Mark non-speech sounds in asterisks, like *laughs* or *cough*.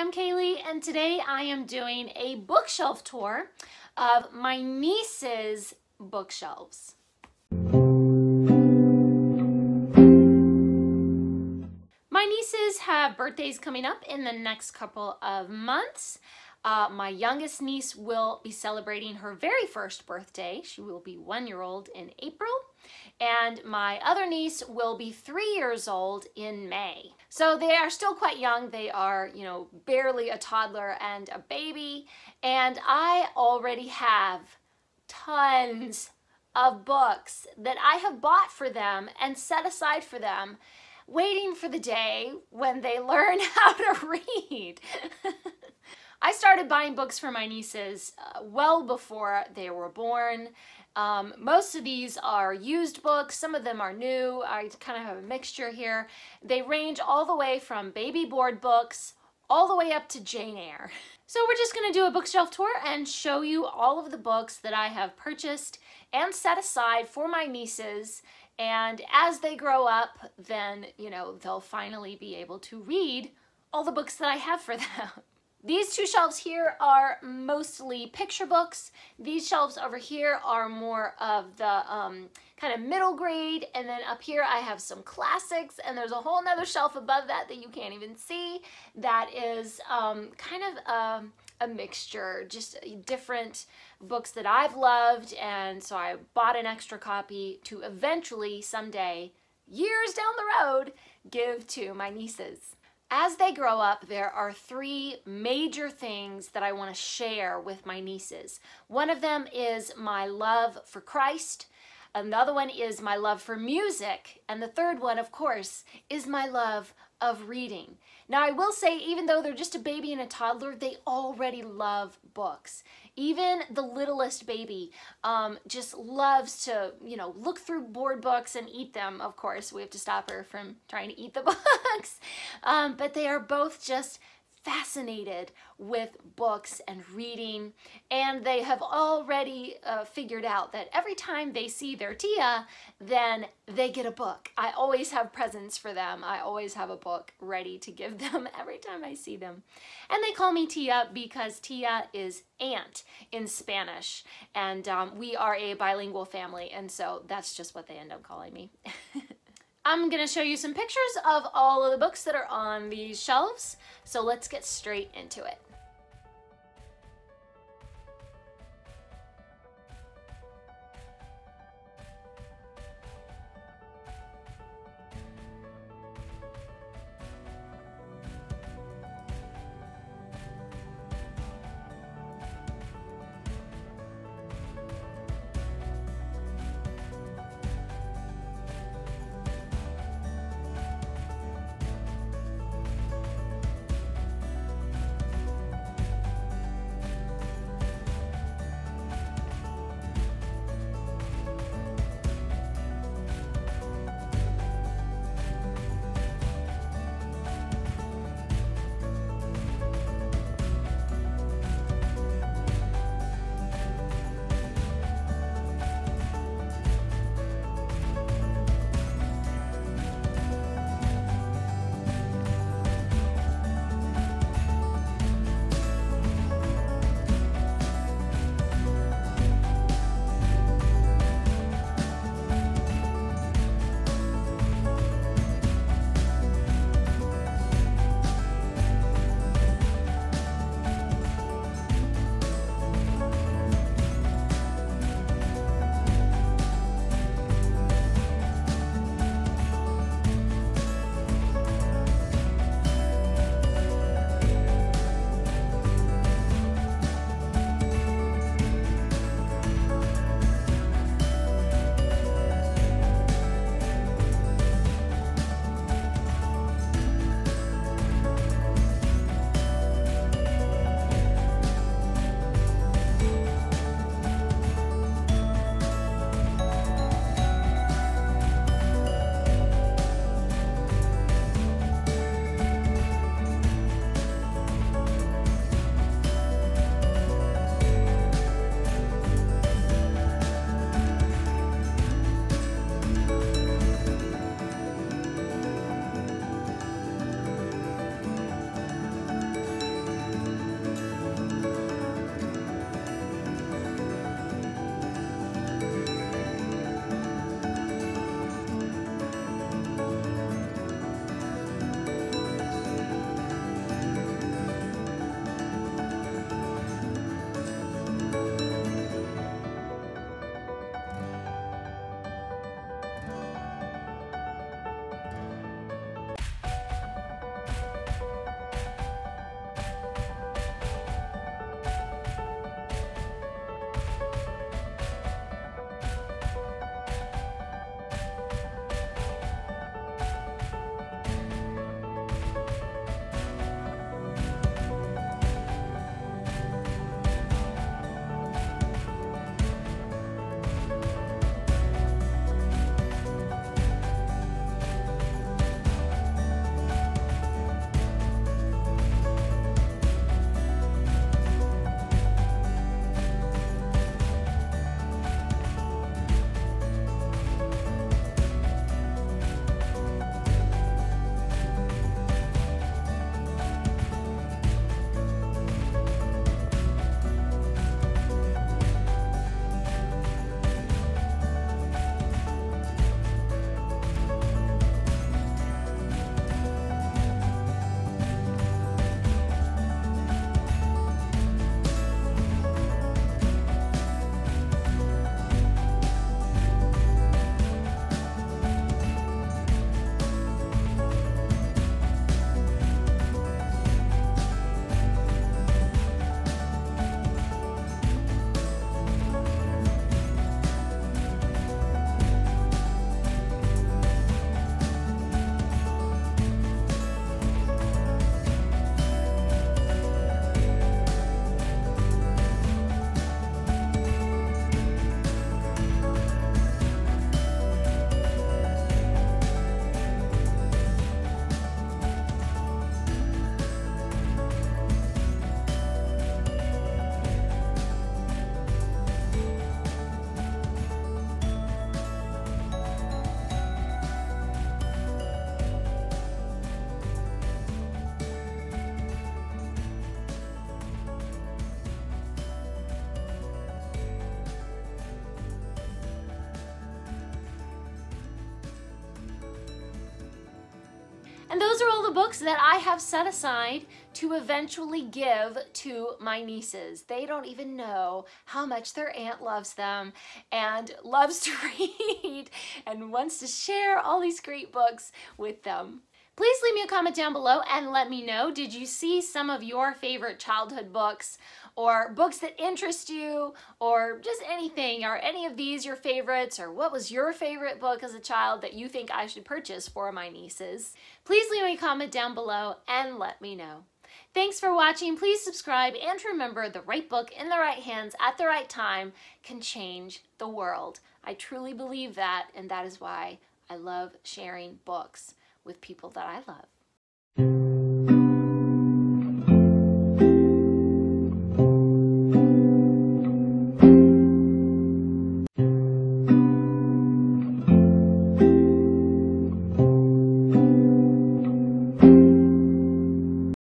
I'm Kaylee and today I am doing a bookshelf tour of my niece's bookshelves. My nieces have birthdays coming up in the next couple of months. Uh, my youngest niece will be celebrating her very first birthday. She will be one year old in April. And my other niece will be three years old in May. So they are still quite young. They are, you know, barely a toddler and a baby. And I already have tons of books that I have bought for them and set aside for them waiting for the day when they *laughs* learn how to read. *laughs* I started buying books for my nieces uh, well before they were born. Um, most of these are used books, some of them are new. I kind of have a mixture here. They range all the way from baby board books all the way up to Jane Eyre. So we're just going to do a bookshelf tour and show you all of the books that I have purchased and set aside for my nieces. And as they grow up, then, you know, they'll finally be able to read all the books that I have for *laughs* them. These two shelves here are mostly picture books. These shelves over here are more of the um, kind of middle grade. And then up here I have some classics and there's a whole nother shelf above that that you can't even see that is um, kind of a, a mixture, just different books that I've loved. And so I bought an extra copy to eventually someday, years down the road, give to my nieces. As they grow up, there are three major things that I want to share with my nieces. One of them is my love for Christ. Another one is my love for music. And the third one, of course, is my love of reading. Now, I will say, even though they're just a baby and a toddler, they already love books. Even the littlest baby um, just loves to, you know, look through board books and eat them. Of course, we have to stop her from trying to eat the *laughs* books. Um, but they are both just fascinated with books and reading and they have already uh, figured out that every time they see their Tia then they get a book. I always have presents for them. I always have a book ready to give *laughs* them every time I see them. And they call me Tia because Tia is aunt in Spanish and um, we are a bilingual family and so that's just what they end up calling me. *laughs* I'm to show you some pictures of all of the books that are on these shelves, so let's get straight into it. Those are all the books that I have set aside to eventually give to my nieces. They don't even know how much their aunt loves them and loves *laughs* to read and wants to share all these great books with them. Please leave me a comment down below and let me know, did you see some of your favorite childhood books or books that interest you or just anything? Are any of these your favorites or what was your favorite book as a child that you think I should purchase for my nieces? Please leave me a comment down below and let me know. Thanks for watching. Please subscribe and remember the right book in the right hands at the right time can change the world. I truly believe that and that is why I love sharing books with people that I love.